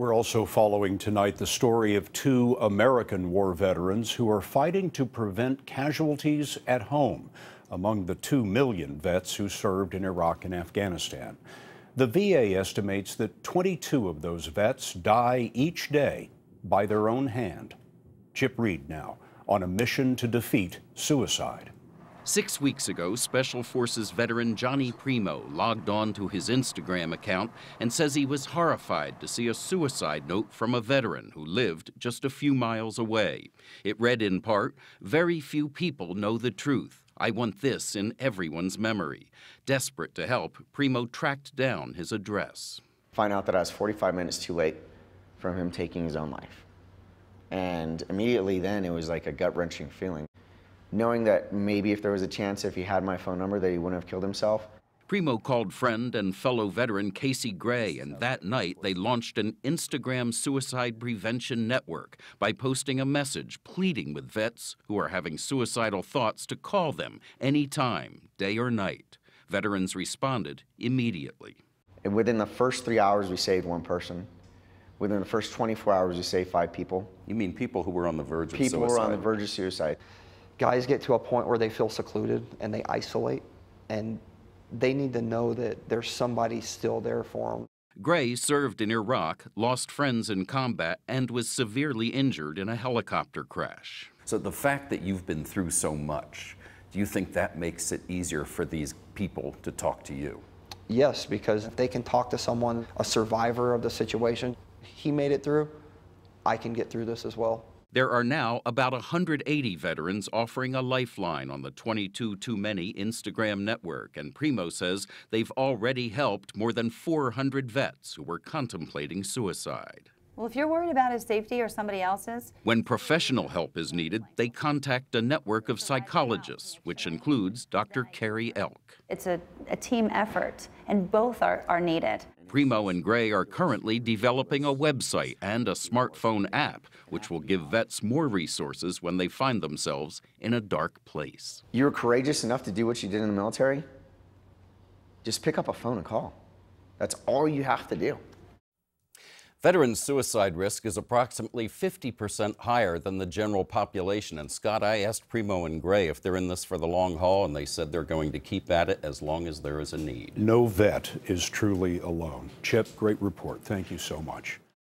We're also following tonight the story of two American war veterans who are fighting to prevent casualties at home among the 2 million vets who served in Iraq and Afghanistan. The VA estimates that 22 of those vets die each day by their own hand. Chip Reid now on a mission to defeat suicide. Six weeks ago, Special Forces veteran Johnny Primo logged on to his Instagram account and says he was horrified to see a suicide note from a veteran who lived just a few miles away. It read in part Very few people know the truth. I want this in everyone's memory. Desperate to help, Primo tracked down his address. Find out that I was 45 minutes too late from him taking his own life. And immediately then, it was like a gut wrenching feeling knowing that maybe if there was a chance if he had my phone number that he wouldn't have killed himself. Primo called friend and fellow veteran Casey Gray, and that night they launched an Instagram suicide prevention network by posting a message pleading with vets who are having suicidal thoughts to call them anytime, day or night. Veterans responded immediately. And within the first three hours, we saved one person. Within the first 24 hours, we saved five people. You mean people who were on the verge of people suicide? People were on the verge of suicide guys get to a point where they feel secluded and they isolate and they need to know that there's somebody still there for them. Gray served in Iraq, lost friends in combat, and was severely injured in a helicopter crash. So the fact that you've been through so much, do you think that makes it easier for these people to talk to you? Yes, because if they can talk to someone, a survivor of the situation, he made it through, I can get through this as well. There are now about 180 veterans offering a lifeline on the 22 Too Many Instagram network, and Primo says they've already helped more than 400 vets who were contemplating suicide. Well, if you're worried about his safety or somebody else's. When professional help is needed, they contact a network of psychologists, which includes Dr. Carrie Elk. It's a, a team effort, and both are, are needed. Primo and Gray are currently developing a website and a smartphone app, which will give vets more resources when they find themselves in a dark place. You were courageous enough to do what you did in the military? Just pick up a phone and call. That's all you have to do. Veteran suicide risk is approximately 50% higher than the general population. And Scott, I asked Primo and Gray if they're in this for the long haul, and they said they're going to keep at it as long as there is a need. No vet is truly alone. Chip, great report. Thank you so much.